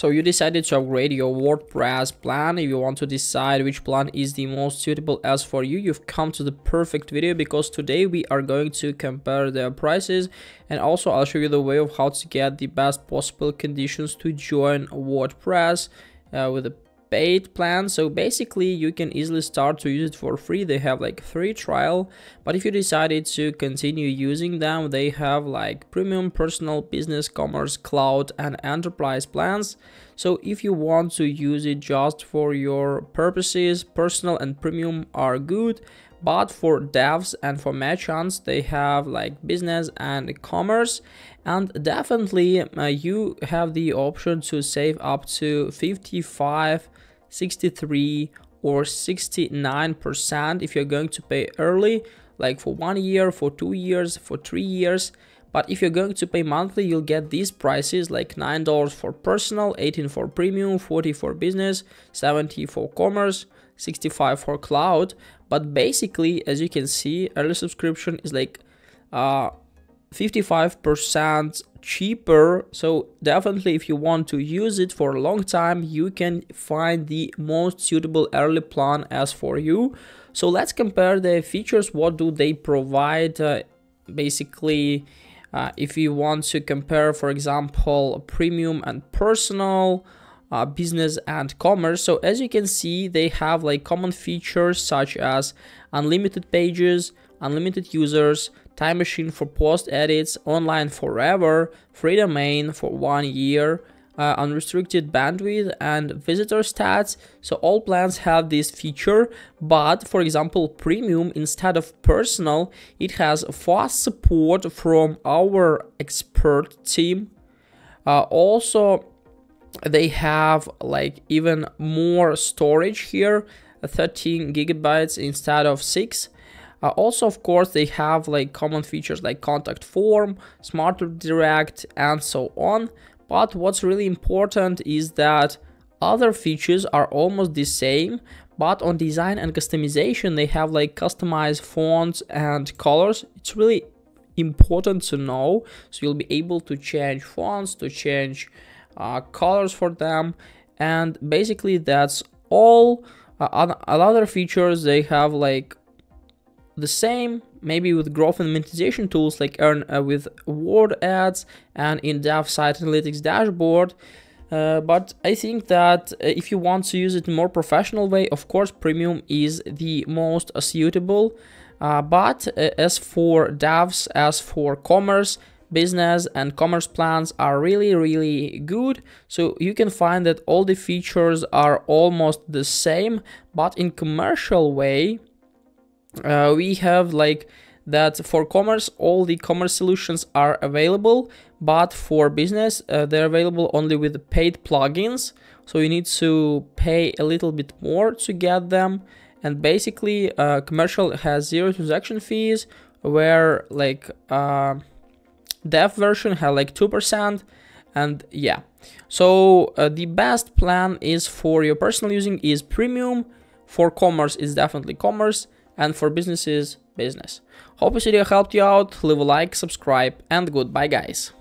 So you decided to upgrade your WordPress plan. If you want to decide which plan is the most suitable as for you, you've come to the perfect video because today we are going to compare the prices and also I'll show you the way of how to get the best possible conditions to join WordPress uh, with a paid plan. So basically you can easily start to use it for free. They have like free trial. But if you decided to continue using them they have like premium personal business commerce cloud and enterprise plans. So if you want to use it just for your purposes personal and premium are good. But for devs and for merchants they have like business and commerce. And definitely uh, you have the option to save up to 55 63 or 69% if you're going to pay early like for one year for two years for three years. But if you're going to pay monthly you'll get these prices like nine dollars for personal 18 for premium 40 for business 70 for commerce 65 for cloud. But basically as you can see early subscription is like uh 55% cheaper. So definitely if you want to use it for a long time you can find the most suitable early plan as for you. So let's compare the features. What do they provide? Uh, basically uh, if you want to compare for example premium and personal uh, business and commerce. So as you can see they have like common features such as unlimited pages unlimited users time machine for post edits, online forever, free domain for one year, uh, unrestricted bandwidth and visitor stats. So all plans have this feature but for example premium instead of personal it has fast support from our expert team. Uh, also they have like even more storage here 13 gigabytes instead of 6 uh, also, of course, they have like common features like contact form, smarter direct, and so on. But what's really important is that other features are almost the same, but on design and customization, they have like customized fonts and colors. It's really important to know. So you'll be able to change fonts, to change uh, colors for them. And basically that's all. Uh, other features, they have like the same maybe with growth and monetization tools like earn uh, with WordAds and in-depth site analytics dashboard uh, but I think that uh, if you want to use it in more professional way, of course, premium is the most suitable. Uh, but uh, as for devs, as for commerce, business and commerce plans are really, really good. So you can find that all the features are almost the same, but in commercial way, uh, we have like that for commerce all the commerce solutions are available but for business uh, they're available only with paid plugins so you need to pay a little bit more to get them and basically uh, commercial has zero transaction fees where like uh, dev version had like 2% and yeah so uh, the best plan is for your personal using is premium for commerce is definitely commerce and for businesses, business. Hope this video helped you out, leave a like, subscribe, and goodbye guys.